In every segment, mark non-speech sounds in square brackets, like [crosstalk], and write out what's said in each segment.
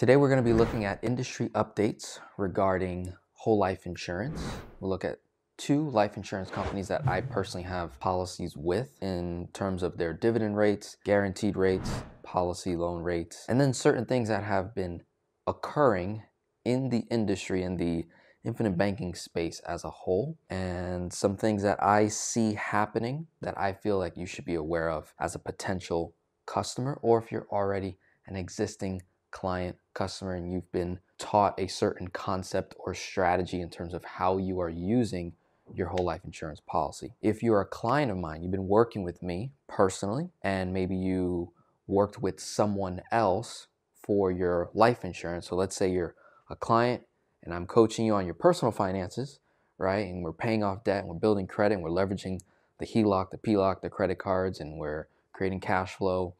Today we're going to be looking at industry updates regarding whole life insurance. We'll look at two life insurance companies that I personally have policies with in terms of their dividend rates, guaranteed rates, policy loan rates, and then certain things that have been occurring in the industry in the infinite banking space as a whole and some things that I see happening that I feel like you should be aware of as a potential customer or if you're already an existing client customer and you've been taught a certain concept or strategy in terms of how you are using your whole life insurance policy. If you're a client of mine, you've been working with me personally, and maybe you worked with someone else for your life insurance. So let's say you're a client and I'm coaching you on your personal finances, right? And we're paying off debt and we're building credit and we're leveraging the HELOC, the PLOC, the credit cards, and we're creating cash flow,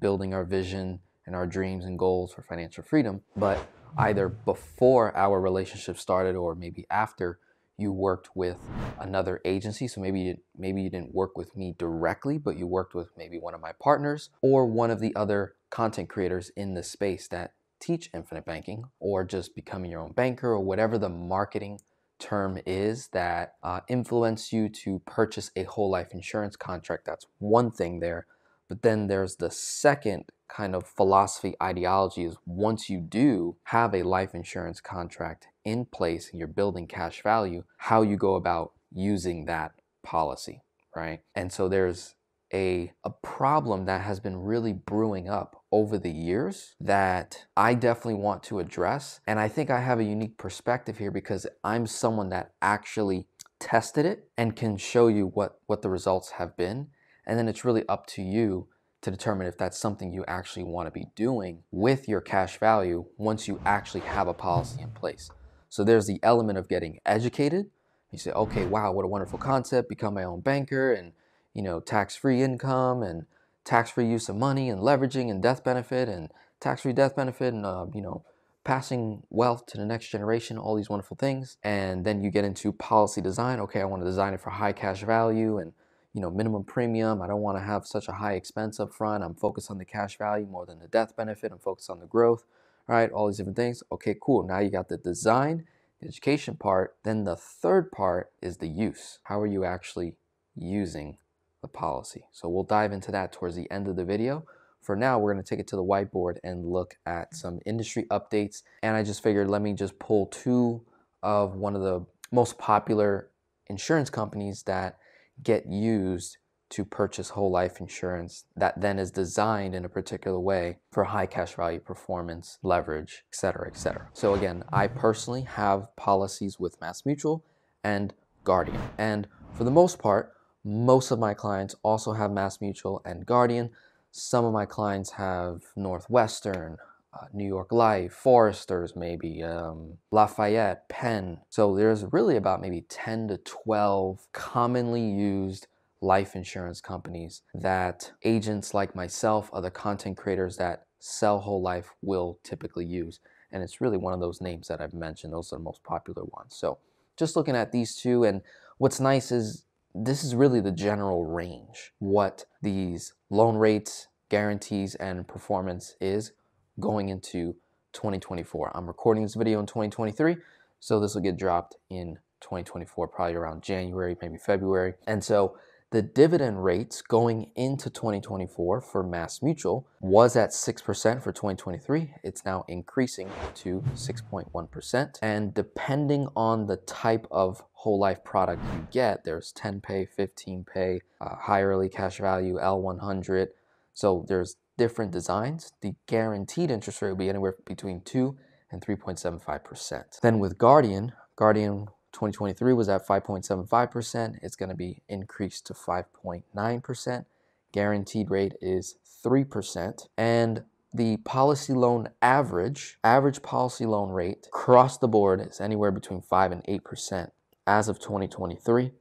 building our vision and our dreams and goals for financial freedom. But either before our relationship started or maybe after you worked with another agency so maybe you, maybe you didn't work with me directly but you worked with maybe one of my partners or one of the other content creators in the space that teach infinite banking or just becoming your own banker or whatever the marketing term is that uh, influence you to purchase a whole life insurance contract that's one thing there but then there's the second kind of philosophy ideology is once you do have a life insurance contract in place and you're building cash value, how you go about using that policy, right? And so there's a, a problem that has been really brewing up over the years that I definitely want to address. And I think I have a unique perspective here because I'm someone that actually tested it and can show you what, what the results have been. And then it's really up to you to determine if that's something you actually want to be doing with your cash value once you actually have a policy in place. So there's the element of getting educated. You say, okay, wow, what a wonderful concept, become my own banker and you know, tax-free income and tax-free use of money and leveraging and death benefit and tax-free death benefit and uh, you know passing wealth to the next generation all these wonderful things and then you get into policy design okay i want to design it for high cash value and you know minimum premium. I don't want to have such a high expense up front i'm focused on the cash value more than the death benefit. I'm focused on the growth right? All these different things. Okay cool. Now you got the design the education part. Then the third part is the use. How are you actually using the policy. So we'll dive into that towards the end of the video. For now, we're going to take it to the whiteboard and look at some industry updates. And I just figured let me just pull two of one of the most popular insurance companies that get used to purchase whole life insurance that then is designed in a particular way for high cash value performance, leverage, etc., etc. So again, I personally have policies with mass mutual and Guardian. And for the most part, most of my clients also have mass mutual and Guardian. Some of my clients have Northwestern, uh, New York Life, Foresters, maybe, um, Lafayette, Penn. So there's really about maybe 10 to 12 commonly used life insurance companies that agents like myself, other content creators that sell whole life will typically use. And it's really one of those names that I've mentioned. Those are the most popular ones. So just looking at these two, and what's nice is this is really the general range what these loan rates, guarantees, and performance is going into 2024. I'm recording this video in 2023, so this will get dropped in 2024, probably around January, maybe February. And so the dividend rates going into 2024 for Mass Mutual was at 6% for 2023. It's now increasing to 6.1%. And depending on the type of whole life product you get, there's 10 pay, 15 pay, uh, high early cash value, L100. So there's different designs. The guaranteed interest rate will be anywhere between 2 and 3.75%. Then with Guardian, Guardian 2023 was at 5.75%. It's going to be increased to 5.9%. Guaranteed rate is 3%. And the policy loan average, average policy loan rate across the board is anywhere between 5 and 8% as of 2023.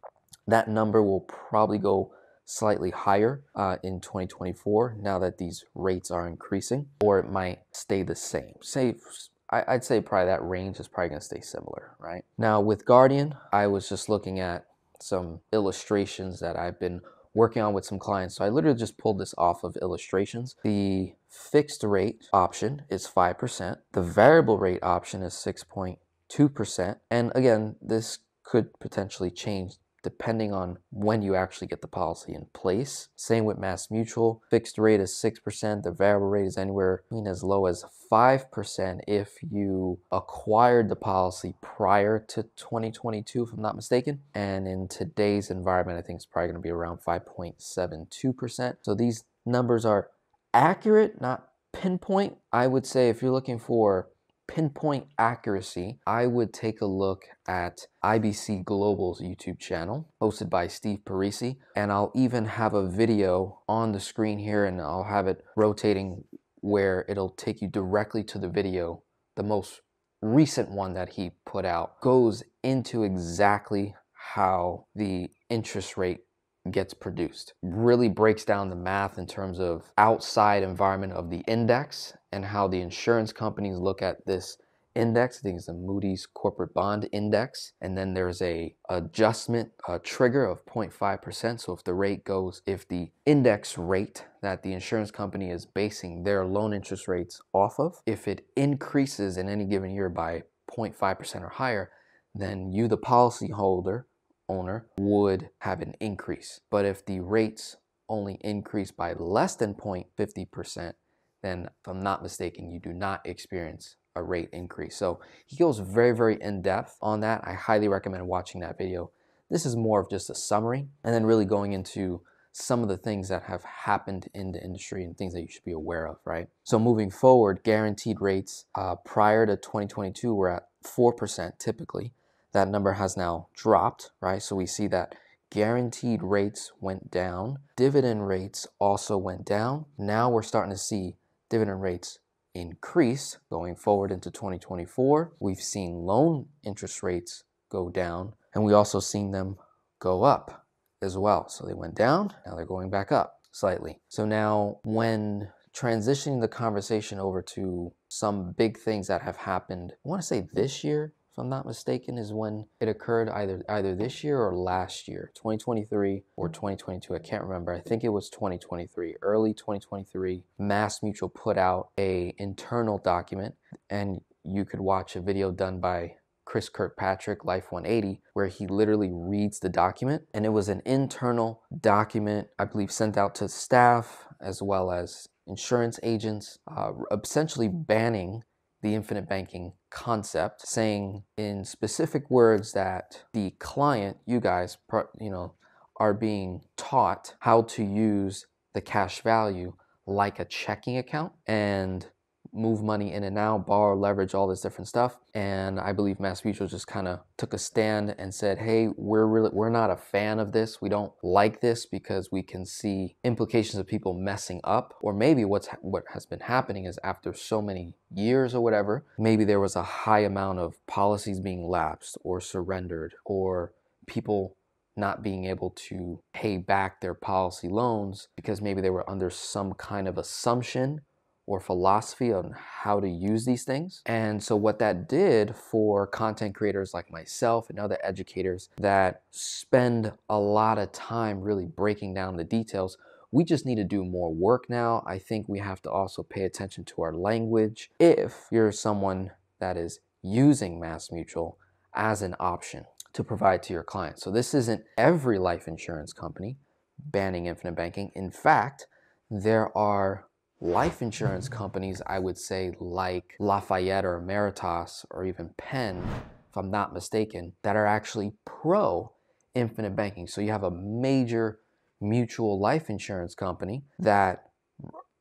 That number will probably go slightly higher uh, in 2024 now that these rates are increasing, or it might stay the same. Say I, would say probably that range is probably going to stay similar, right? Now with Guardian, I was just looking at some illustrations that I've been working on with some clients. So I literally just pulled this off of illustrations. The fixed rate option is 5%. The variable rate option is 6.2%. And again, this could potentially change depending on when you actually get the policy in place. Same with Mass Mutual. Fixed rate is 6%. The variable rate is anywhere between as low as 5% if you acquired the policy prior to 2022, if I'm not mistaken. And in today's environment, I think it's probably going to be around 5.72%. So these numbers are accurate, not pinpoint. I would say if you're looking for pinpoint accuracy, I would take a look at IBC Global's YouTube channel, hosted by Steve Parisi. And I'll even have a video on the screen here and I'll have it rotating where it'll take you directly to the video. The most recent one that he put out goes into exactly how the interest rate gets produced. Really breaks down the math in terms of outside environment of the index and how the insurance companies look at this index. I think it's the Moody's Corporate Bond Index. And then there's a adjustment a trigger of 0.5%. So if the rate goes, if the index rate that the insurance company is basing their loan interest rates off of, if it increases in any given year by 0.5% or higher, then you, the policyholder, owner would have an increase. But if the rates only increase by less than 0.50%, then if I'm not mistaken, you do not experience a rate increase. So he goes very, very in depth on that. I highly recommend watching that video. This is more of just a summary and then really going into some of the things that have happened in the industry and things that you should be aware of, right? So moving forward, guaranteed rates uh, prior to 2022 were at 4% typically that number has now dropped, right? So we see that guaranteed rates went down, dividend rates also went down. Now we're starting to see dividend rates increase going forward into 2024. We've seen loan interest rates go down, and we also seen them go up as well. So they went down, now they're going back up slightly. So now when transitioning the conversation over to some big things that have happened, I want to say this year, if I'm not mistaken, is when it occurred either either this year or last year, 2023 or 2022. I can't remember. I think it was 2023, early 2023. Mass Mutual put out a internal document, and you could watch a video done by Chris Kirkpatrick, Life 180, where he literally reads the document. And it was an internal document, I believe, sent out to staff as well as insurance agents, uh, essentially banning the infinite banking concept, saying in specific words that the client, you guys, you know, are being taught how to use the cash value like a checking account. And move money in and out, borrow, leverage, all this different stuff. And I believe Mass Mutual just kind of took a stand and said, "Hey, we're really we're not a fan of this. We don't like this because we can see implications of people messing up, or maybe what's what has been happening is after so many years or whatever, maybe there was a high amount of policies being lapsed or surrendered or people not being able to pay back their policy loans because maybe they were under some kind of assumption or philosophy on how to use these things. And so, what that did for content creators like myself and other educators that spend a lot of time really breaking down the details, we just need to do more work now. I think we have to also pay attention to our language. If you're someone that is using Mass Mutual as an option to provide to your clients. So, this isn't every life insurance company banning infinite banking. In fact, there are life insurance companies, I would say, like Lafayette or Ameritas or even Penn, if I'm not mistaken, that are actually pro infinite banking. So you have a major mutual life insurance company that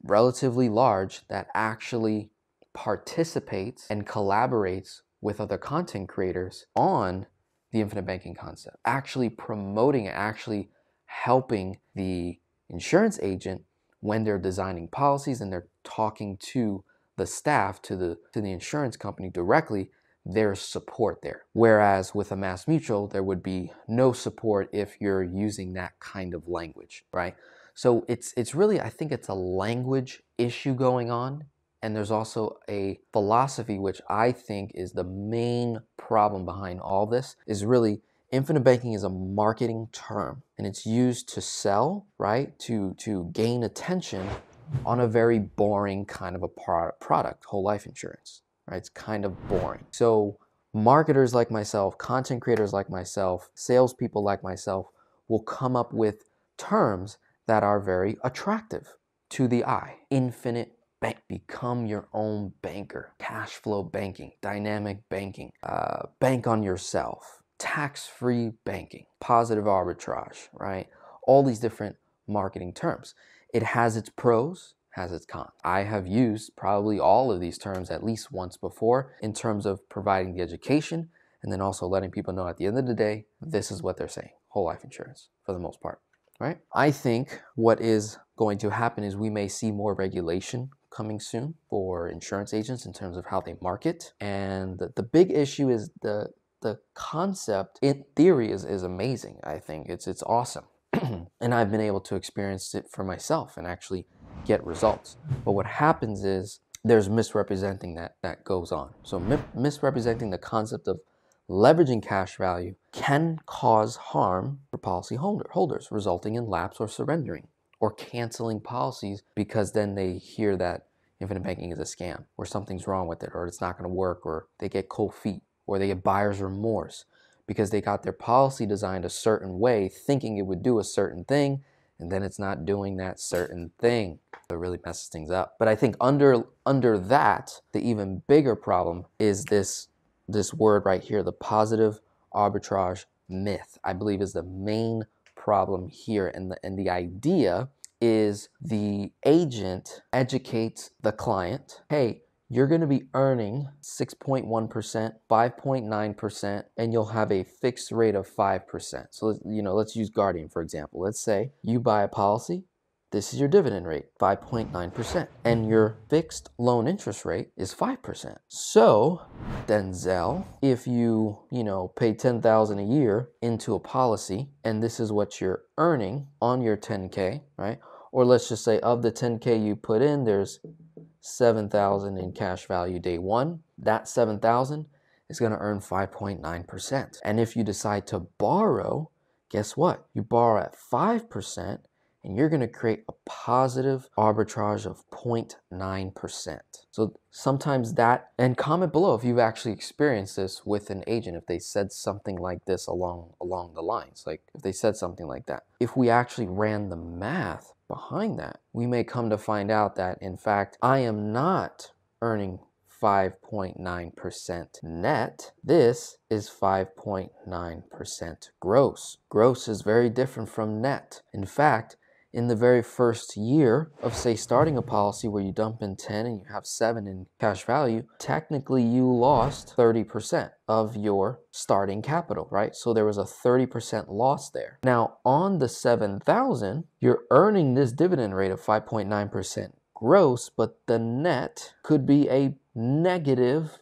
relatively large that actually participates and collaborates with other content creators on the infinite banking concept, actually promoting, actually helping the insurance agent when they're designing policies and they're talking to the staff, to the to the insurance company directly, there's support there. Whereas with a mass mutual, there would be no support if you're using that kind of language, right? So it's it's really I think it's a language issue going on and there's also a philosophy which I think is the main problem behind all this is really Infinite banking is a marketing term and it's used to sell, right? To to gain attention on a very boring kind of a product, whole life insurance, right? It's kind of boring. So marketers like myself, content creators like myself, salespeople like myself will come up with terms that are very attractive to the eye. Infinite bank, become your own banker, cash flow banking, dynamic banking, uh, bank on yourself, tax free banking, positive arbitrage, right? All these different marketing terms. It has its pros, has its cons. I have used probably all of these terms at least once before in terms of providing the education and then also letting people know at the end of the day, this is what they're saying whole life insurance for the most part, right? I think what is going to happen is we may see more regulation coming soon for insurance agents in terms of how they market. And the, the big issue is the the concept in theory is, is amazing. I think it's it's awesome. [clears throat] and I've been able to experience it for myself and actually get results. But what happens is there's misrepresenting that that goes on. So mi misrepresenting the concept of leveraging cash value can cause harm for policy holder, holders, resulting in lapse or surrendering or canceling policies because then they hear that infinite banking is a scam or something's wrong with it or it's not going to work or they get cold feet or they get buyer's remorse because they got their policy designed a certain way thinking it would do a certain thing and then it's not doing that certain thing. It really messes things up. But i think under under that the even bigger problem is this this word right here the positive arbitrage myth i believe is the main problem here. And the, and the idea is the agent educates the client hey you're going to be earning 6.1%, 5.9%, and you'll have a fixed rate of 5%. So, you know, let's use Guardian for example. Let's say you buy a policy, this is your dividend rate, 5.9%, and your fixed loan interest rate is 5%. So, Denzel, if you, you know, pay 10,000 a year into a policy and this is what you're earning on your 10k, right? Or let's just say of the 10k you put in, there's 7,000 in cash value day 1. That 7,000 is going to earn 5.9%. And if you decide to borrow, guess what? You borrow at 5% and you're going to create a positive arbitrage of 0.9%. So sometimes that, and comment below if you've actually experienced this with an agent, if they said something like this along, along the lines, like if they said something like that. If we actually ran the math behind that, we may come to find out that in fact, I am not earning 5.9% net. This is 5.9% gross. Gross is very different from net. In fact, in the very first year of say starting a policy where you dump in 10 and you have 7 in cash value technically you lost 30% of your starting capital right? So there was a 30% loss there. Now on the 7000 you're earning this dividend rate of 5.9% gross but the net could be a negative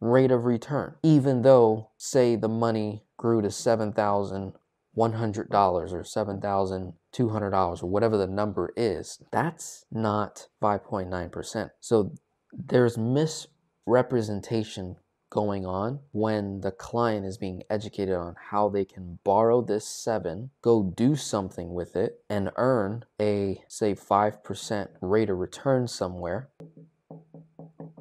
rate of return even though say the money grew to 7000 $100 or $7,200 or whatever the number is, that's not 5.9%. So there's misrepresentation going on when the client is being educated on how they can borrow this 7, go do something with it and earn a say 5% rate of return somewhere.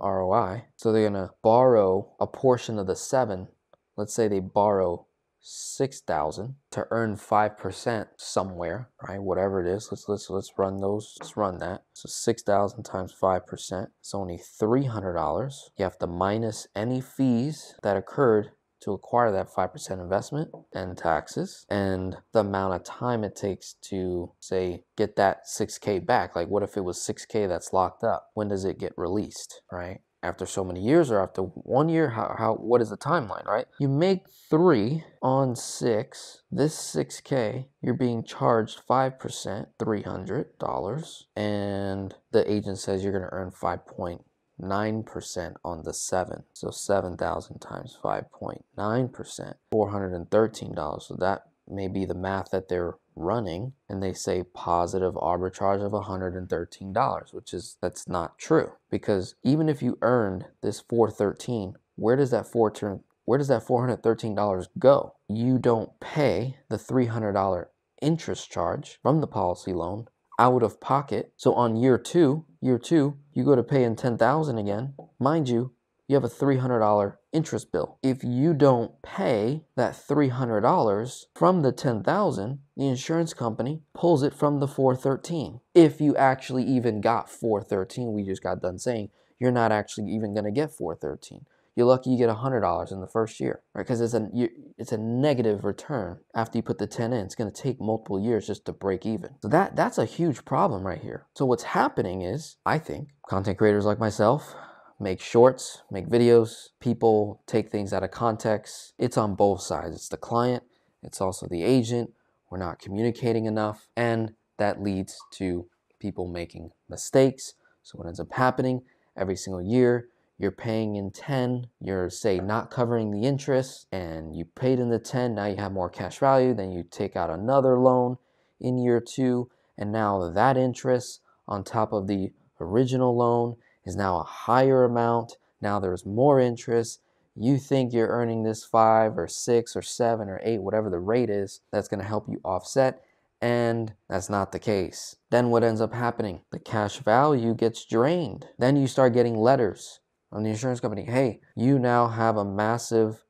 ROI. So they're going to borrow a portion of the 7. Let's say they borrow 6,000 to earn 5% somewhere, right? Whatever it is. Let's let's let's run those. Let's run that. So 6,000 times 5%, it's only $300. You have to minus any fees that occurred to acquire that 5% investment and taxes and the amount of time it takes to say get that 6k back like what if it was 6k that's locked up when does it get released right after so many years or after one year how, how what is the timeline right? You make three on six this 6k you're being charged 5% $300 and the agent says you're going to earn 5.9% on the 7 so 7000 times 5.9% $413 so that may be the math that they're running and they say positive arbitrage of $113 which is that's not true because even if you earned this 413 where does that 4 turn where does that $413 go you don't pay the $300 interest charge from the policy loan out of pocket. So on year two, year two, you go to pay in 10,000 again. Mind you, you have a $300 interest bill. If you don't pay that $300 from the 10,000, the insurance company pulls it from the 413. If you actually even got 413, we just got done saying you're not actually even going to get 413. You're lucky you get $100 in the first year, right? Because it's a it's a negative return after you put the 10 in. It's going to take multiple years just to break even. So that that's a huge problem right here. So what's happening is, I think, content creators like myself, make shorts, make videos. People take things out of context. It's on both sides. It's the client, it's also the agent. We're not communicating enough, and that leads to people making mistakes. So what ends up happening every single year, you're paying in 10, you're say not covering the interest and you paid in the 10, now you have more cash value, then you take out another loan in year 2 and now that interest on top of the original loan is now a higher amount. Now there's more interest. You think you're earning this five or six or seven or eight, whatever the rate is, that's going to help you offset. And that's not the case. Then what ends up happening? The cash value gets drained. Then you start getting letters from the insurance company hey, you now have a massive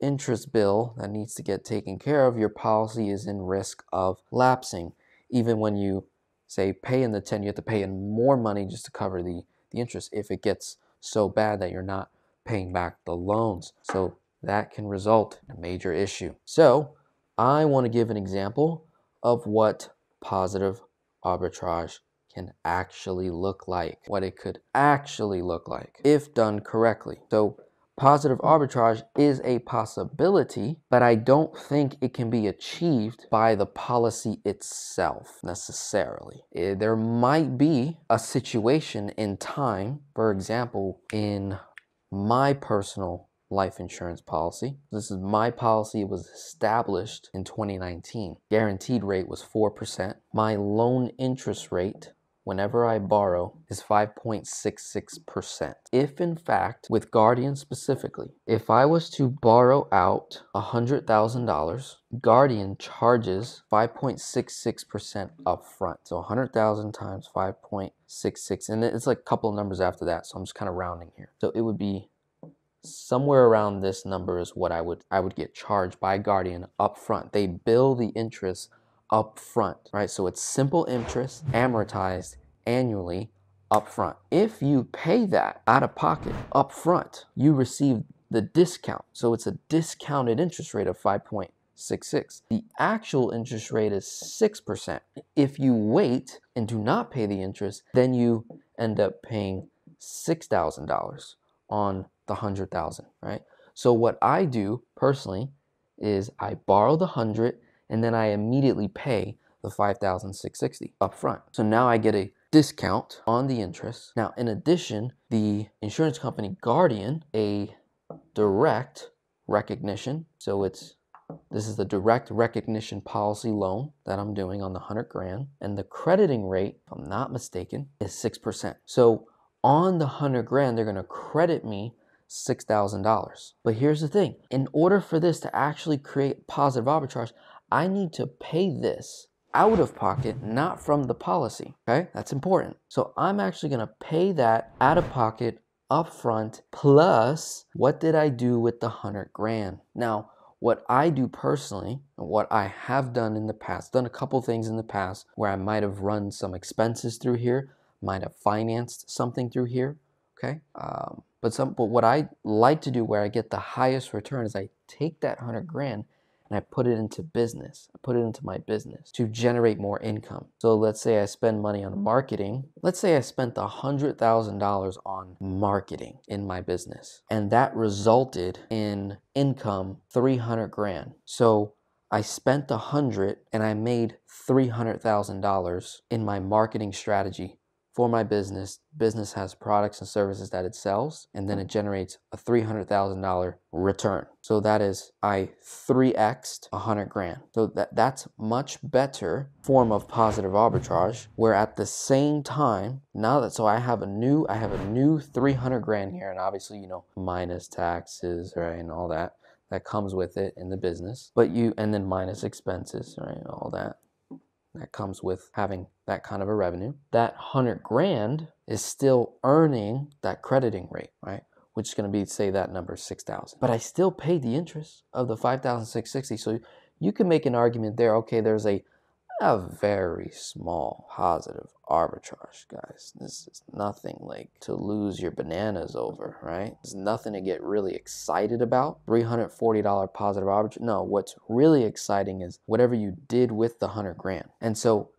interest bill that needs to get taken care of. Your policy is in risk of lapsing. Even when you say pay in the 10, you have to pay in more money just to cover the the interest if it gets so bad that you're not paying back the loans. So that can result in a major issue. So I want to give an example of what positive arbitrage can actually look like, what it could actually look like if done correctly. So Positive arbitrage is a possibility, but I don't think it can be achieved by the policy itself necessarily. Eh, there might be a situation in time, for example, in my personal life insurance policy. This is my policy it was established in 2019. Guaranteed rate was 4%. My loan interest rate whenever I borrow is 5.66%. If in fact, with Guardian specifically, if I was to borrow out $100,000, Guardian charges 5.66% upfront. So 100,000 times 5.66 and it's like a couple of numbers after that, so I'm just kind of rounding here. So it would be somewhere around this number is what I would I would get charged by Guardian upfront. They bill the interest up front, right? So it's simple interest amortized annually up front. If you pay that out of pocket up front, you receive the discount. So it's a discounted interest rate of 5.66. The actual interest rate is 6%. If you wait and do not pay the interest, then you end up paying $6,000 on the 100,000, right? So what I do personally is I borrow the 100 and then I immediately pay the 5,660 up front. So now I get a discount on the interest. Now, in addition, the insurance company Guardian, a direct recognition, so it's this is the direct recognition policy loan that I'm doing on the 100 grand. And the crediting rate, if I'm not mistaken, is 6%. So on the 100 grand, they're going to credit me $6,000. But here's the thing in order for this to actually create positive arbitrage, I need to pay this out of pocket, not from the policy. Okay, that's important. So I'm actually gonna pay that out of pocket upfront plus what did I do with the hundred grand? Now, what I do personally, what I have done in the past, done a couple things in the past where I might have run some expenses through here, might have financed something through here. Okay, um, but some, but what I like to do where I get the highest return is I take that hundred grand and I put it into business. I put it into my business to generate more income. So let's say I spend money on marketing. Let's say I spent $100,000 on marketing in my business and that resulted in income 300 grand. So I spent a hundred and I made $300,000 in my marketing strategy for my business. Business has products and services that it sells, and then it generates a $300,000 return. So that is I 3x'd 100 grand. So that, that's much better form of positive arbitrage where at the same time, now that so I have a new I have a new 300 grand here and obviously, you know, minus taxes, right, and all that that comes with it in the business. But you and then minus expenses, right, all that that comes with having that kind of a revenue. That 100 grand is still earning that crediting rate, right? Which is going to be, say, that number 6,000. But I still paid the interest of the 5,660. So you can make an argument there. Okay, there's a a very small positive arbitrage, guys. This is nothing like to lose your bananas over, right? It's nothing to get really excited about. $340 positive arbitrage. No, what's really exciting is whatever you did with the 100 grand. And so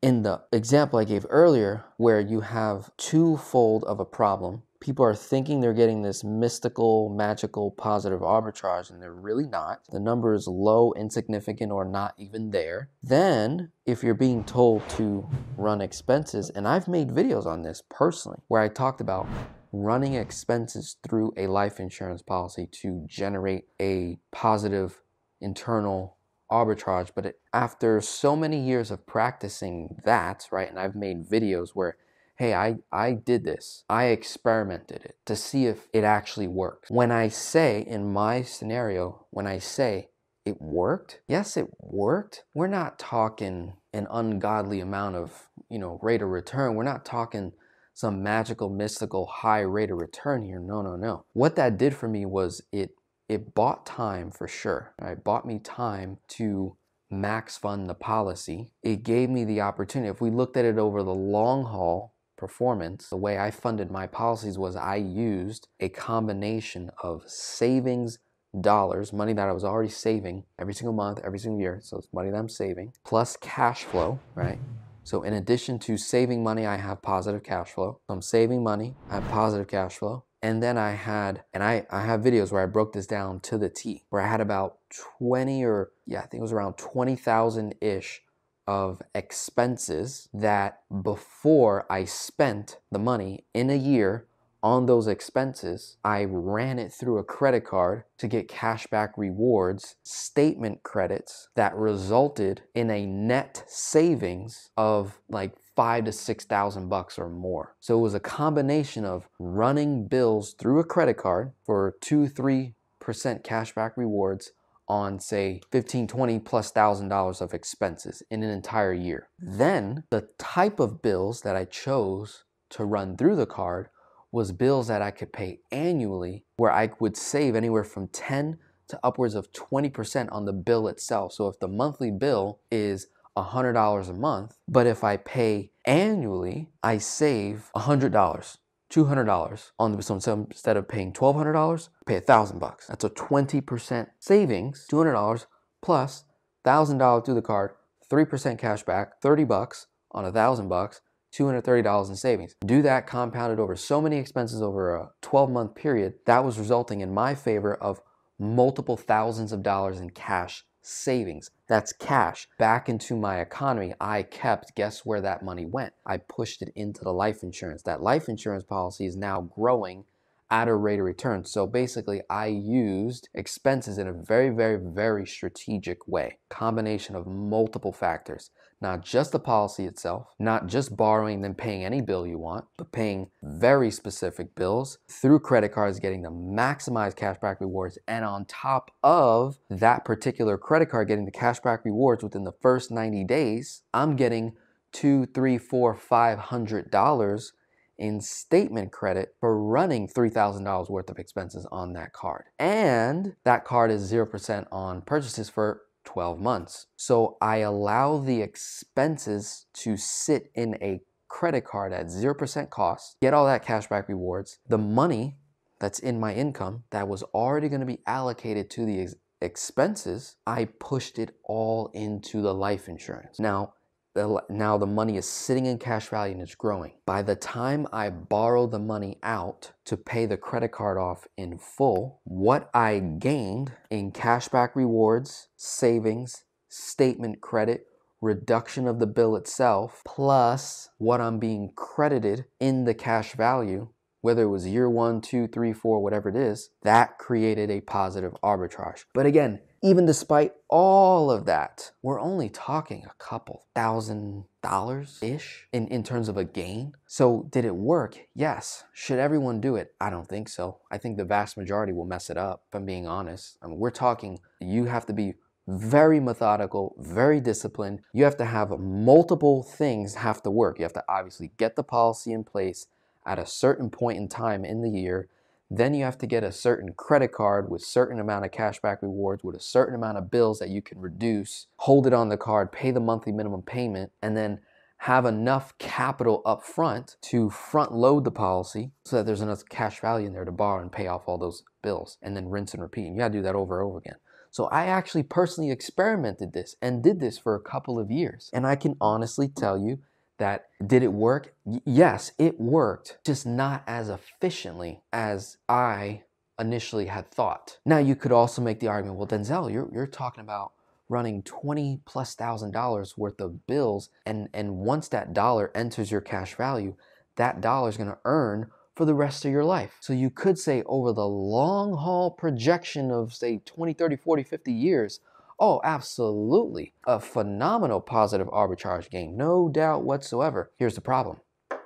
in the example I gave earlier, where you have twofold of a problem people are thinking they're getting this mystical, magical, positive arbitrage, and they're really not. The number is low, insignificant, or not even there. Then, if you're being told to run expenses, and I've made videos on this personally, where I talked about running expenses through a life insurance policy to generate a positive internal arbitrage. But it, after so many years of practicing that, right, and I've made videos where hey, I, I did this. I experimented it to see if it actually works. When I say, in my scenario, when I say it worked, yes, it worked. We're not talking an ungodly amount of, you know, rate of return. We're not talking some magical, mystical high rate of return here. No, no, no. What that did for me was it it bought time for sure. It bought me time to max fund the policy. It gave me the opportunity. If we looked at it over the long haul, performance, the way I funded my policies was I used a combination of savings dollars, money that I was already saving every single month, every single year. So it's money that I'm saving, plus cash flow, right? So in addition to saving money, I have positive cash flow. I'm saving money, I have positive cash flow. And then I had, and I, I have videos where I broke this down to the T, where I had about 20 or, yeah, I think it was around 20,000 ish of expenses that before I spent the money in a year on those expenses, I ran it through a credit card to get cashback rewards, statement credits that resulted in a net savings of like five to six thousand bucks or more. So it was a combination of running bills through a credit card for two, three percent cashback rewards on say 15 20 plus thousand dollars of expenses in an entire year. Then the type of bills that i chose to run through the card was bills that i could pay annually where i would save anywhere from 10 to upwards of 20% on the bill itself. So if the monthly bill is $100 a month but if i pay annually i save $100 $200 on the so instead of paying $1200 pay a thousand bucks. That's a 20% savings $200 plus $1000 through the card 3% cash back 30 bucks on a thousand bucks $230 in savings. Do that compounded over so many expenses over a 12 month period that was resulting in my favor of multiple thousands of dollars in cash savings. That's cash back into my economy. I kept, guess where that money went? I pushed it into the life insurance. That life insurance policy is now growing at a rate of return. So basically, I used expenses in a very, very, very strategic way. Combination of multiple factors not just the policy itself, not just borrowing then paying any bill you want, but paying very specific bills through credit cards, getting the maximized cashback rewards, and on top of that particular credit card getting the cashback rewards within the first 90 days, I'm getting two, three, four, five hundred dollars in statement credit for running $3,000 worth of expenses on that card. And that card is 0% on purchases for 12 months. So I allow the expenses to sit in a credit card at 0% cost, get all that cashback rewards. The money that's in my income that was already going to be allocated to the ex- expenses, I pushed it all into the life insurance. Now, now the money is sitting in cash value and it's growing. By the time I borrow the money out to pay the credit card off in full, what I gained in cashback rewards, savings, statement credit, reduction of the bill itself, plus what I'm being credited in the cash value, whether it was year one, two, three, four, whatever it is, that created a positive arbitrage. But again, even despite all of that, we're only talking a couple thousand dollars ish in, in terms of a gain. So, did it work? Yes. Should everyone do it? I don't think so. I think the vast majority will mess it up, if I'm being honest. I mean, we're talking, you have to be very methodical, very disciplined. You have to have multiple things have to work. You have to obviously get the policy in place at a certain point in time in the year. Then you have to get a certain credit card with certain amount of cashback rewards with a certain amount of bills that you can reduce, hold it on the card, pay the monthly minimum payment, and then have enough capital up front to front load the policy so that there's enough cash value in there to borrow and pay off all those bills and then rinse and repeat. And you gotta do that over and over again. So I actually personally experimented this and did this for a couple of years. And I can honestly tell you that did it work? Y- yes, it worked, just not as efficiently as I initially had thought. Now you could also make the argument, well, Denzel, you're, you're talking about running 20 plus thousand dollars worth of bills and and once that dollar enters your cash value that dollar is going to earn for the rest of your life so you could say over the long haul projection of say 20 30 40 50 years oh absolutely a phenomenal positive arbitrage gain no doubt whatsoever here's the problem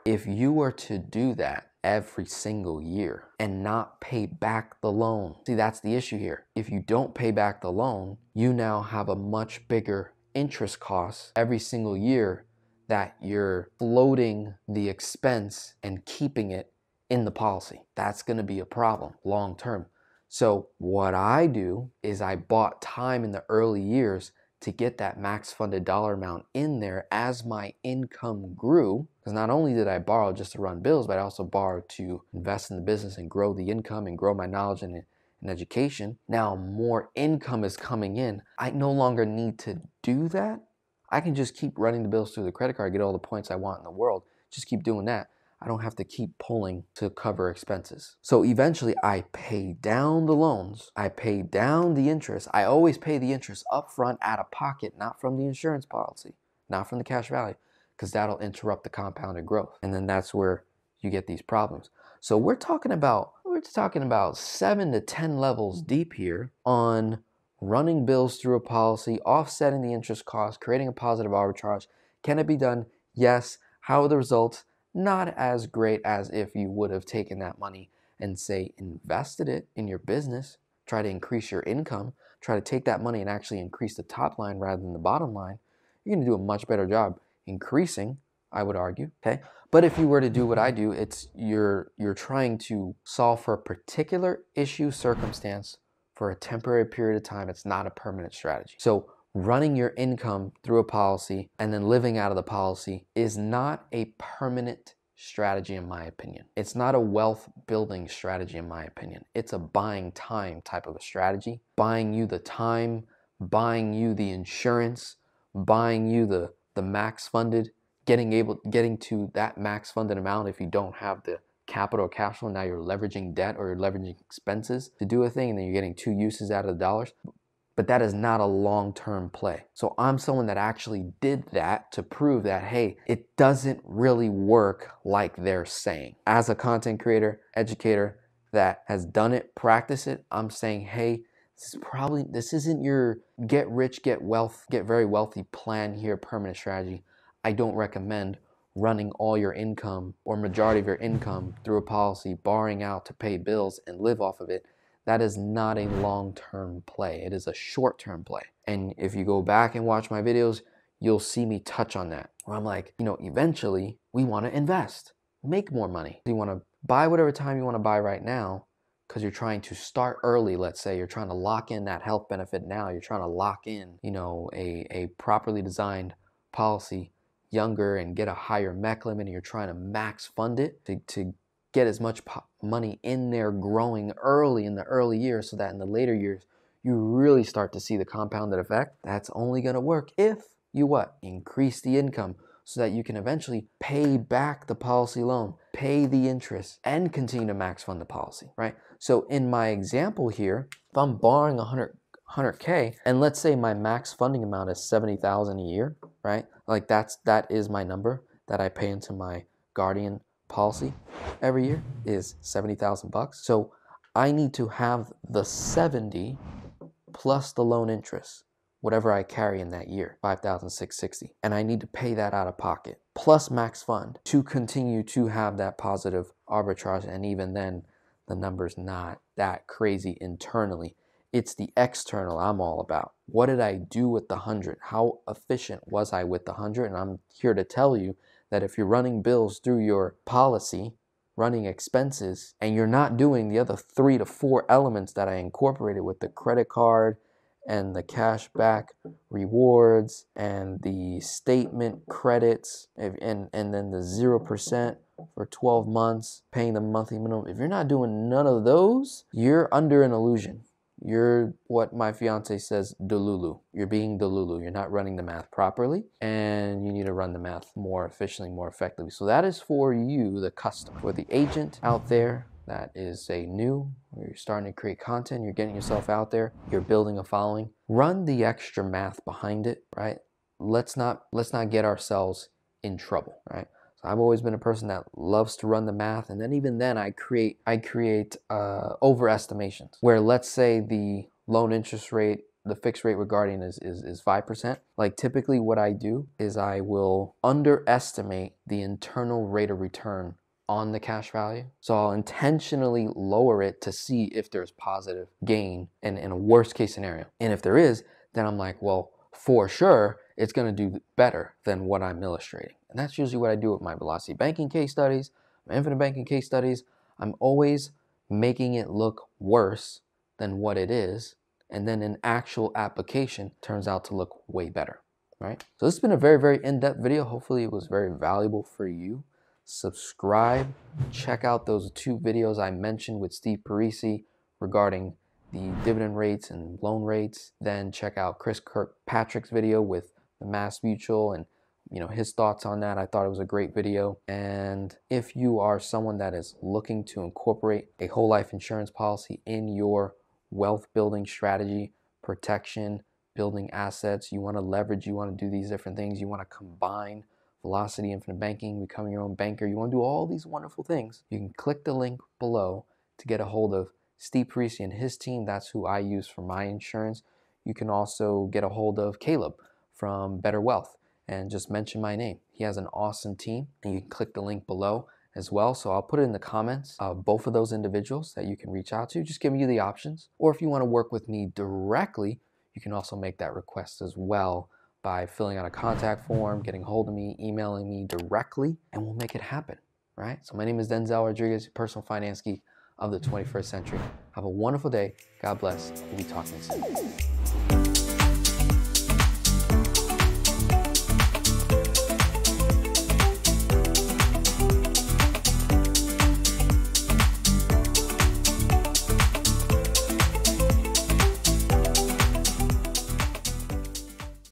if you were to do that every single year and not pay back the loan. See, that's the issue here. If you don't pay back the loan, you now have a much bigger interest cost every single year that you're floating the expense and keeping it in the policy. That's going to be a problem long term. So, what I do is I bought time in the early years to get that max funded dollar amount in there as my income grew. Because not only did I borrow just to run bills, but I also borrowed to invest in the business and grow the income and grow my knowledge and, and education. Now more income is coming in. I no longer need to do that. I can just keep running the bills through the credit card, get all the points I want in the world. Just keep doing that. I don't have to keep pulling to cover expenses. So eventually I pay down the loans, I pay down the interest. I always pay the interest up front out of pocket, not from the insurance policy, not from the cash value, because that'll interrupt the compounded growth. And then that's where you get these problems. So we're talking about we're talking about 7 to 10 levels deep here on running bills through a policy, offsetting the interest cost, creating a positive arbitrage. Can it be done? Yes. How are the results? Not as great as if you would have taken that money and say invested it in your business, try to increase your income, try to take that money and actually increase the top line rather than the bottom line, you're going to do a much better job increasing, I would argue, okay? But if you were to do what I do, it's you're you're trying to solve for a particular issue circumstance for a temporary period of time. It's not a permanent strategy. So running your income through a policy and then living out of the policy is not a permanent strategy, in my opinion. It's not a wealth building strategy, in my opinion. It's a buying time type of a strategy, buying you the time, buying you the insurance, buying you the, the max funded, getting able getting to that max funded amount if you don't have the capital or cash flow. Now you're leveraging debt or you're leveraging expenses to do a thing, and then you're getting two uses out of the dollars but that is not a long term play. So I'm someone that actually did that to prove that, hey, it doesn't really work like they're saying. As a content creator, educator that has done it, practice it, I'm saying, hey, this is probably this isn't your get rich, get wealth, get very wealthy plan here, permanent strategy. I don't recommend running all your income or majority of your income through a policy, borrowing out to pay bills and live off of it that is not a long term play. It is a short term play. And if you go back and watch my videos, you'll see me touch on that. Where I'm like, you know, eventually we want to invest, make more money. You want to buy whatever time you want to buy right now because you're trying to start early, let's say. You're trying to lock in that health benefit now. You're trying to lock in, you know, a, a properly designed policy younger and get a higher MEC limit and you're trying to max fund it to, to get as much money in there growing early in the early years so that in the later years you really start to see the compounded effect. That's only going to work if you what? Increase the income so that you can eventually pay back the policy loan, pay the interest, and continue to max fund the policy, right? So in my example here, if I'm borrowing 100 100k and let's say my max funding amount is 70,000 a year, right? Like that's that is my number that I pay into my Guardian policy every year is 70,000 bucks. So I need to have the 70 plus the loan interest, whatever I carry in that year, 5,660. And I need to pay that out of pocket plus max fund to continue to have that positive arbitrage. And even then, the number's not that crazy internally. It's the external I'm all about. What did I do with the 100? How efficient was I with the 100? And I'm here to tell you that if you're running bills through your policy, running expenses, and you're not doing the other three to four elements that I incorporated with the credit card and the cash back rewards and the statement credits and, and then the 0% for 12 months, paying the monthly minimum. If you're not doing none of those, you're under an illusion. You're what my fiance says, delulu. You're being delulu. You're not running the math properly, and you need to run the math more efficiently, more effectively. So that is for you, the customer. For the agent out there that is a new, you're starting to create content, you're getting yourself out there, you're building a following. Run the extra math behind it, right? Let's not let's not get ourselves in trouble, right? So I've always been a person that loves to run the math, and then even then, I create I create uh, overestimations where let's say the loan interest rate, the fixed rate regarding is is is five percent. Like typically, what I do is I will underestimate the internal rate of return on the cash value. So I'll intentionally lower it to see if there's positive gain in, in a worst case scenario. And if there is, then I'm like, well, for sure, it's going to do better than what I'm illustrating. And that's usually what I do with my velocity banking case studies, my infinite banking case studies. I'm always making it look worse than what it is. And then an actual application turns out to look way better, right? So this has been a very, very in-depth video. Hopefully it was very valuable for you. Subscribe, check out those two videos I mentioned with Steve Parisi regarding the dividend rates and loan rates. Then check out Chris Kirkpatrick's video with the Mass Mutual and you know his thoughts on that. I thought it was a great video. And if you are someone that is looking to incorporate a whole life insurance policy in your wealth building strategy, protection, building assets, you want to leverage, you want to do these different things, you want to combine Velocity Infinite Banking, become your own banker, you want to do all these wonderful things, you can click the link below to get a hold of Steve Parisi and his team. That's who I use for my insurance. You can also get a hold of Caleb from Better Wealth and just mention my name. He has an awesome team, and you can click the link below as well. So I'll put it in the comments of both of those individuals that you can reach out to, just giving you the options. Or if you want to work with me directly, you can also make that request as well by filling out a contact form, getting hold of me, emailing me directly, and we'll make it happen, right? So my name is Denzel Rodriguez, personal finance geek of the 21st century. Have a wonderful day. God bless. We'll be talking soon.